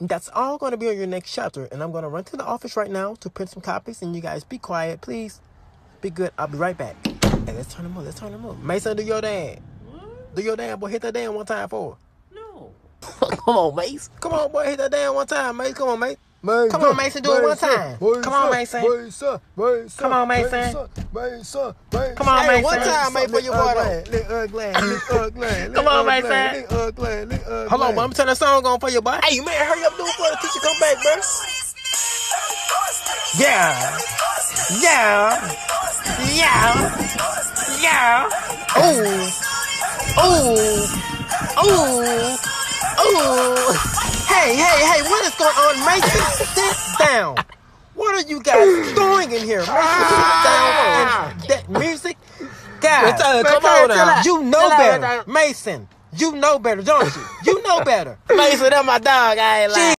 That's all going to be on your next chapter. And I'm going to run to the office right now to print some copies. And you guys be quiet, please. Be good. I'll be right back. Hey, let's turn them up. Let's turn them up. Mason, do your dance. What? Do your dance, boy. Hit that damn one time for. No. Come on, Mace. Come on, boy. Hit that damn one time, mate. Come on, mate. Come on, Mason, do it one time. Come on, Mason. Come on, Mason. Come on, Hey, Mason. one time, mate, for your boy, though. Lick ugly. Come on, Mason. Lick ugly, lick ugly. Hold on, boy. I'm turning the song on for you, boy. Hey, man, hurry up, do it for the teacher come back, bro. Yeah. Yeah. Yeah. Yeah. Ooh. Ooh. Ooh. Ooh. Hey, hey, hey, what is going on? Mason, sit down. What are you guys doing in here? Mason, sit down. And ah. that music. Guys, Come on now. You know better. Mason, you know better, don't you? You know better. Mason, that's my dog. I ain't lying.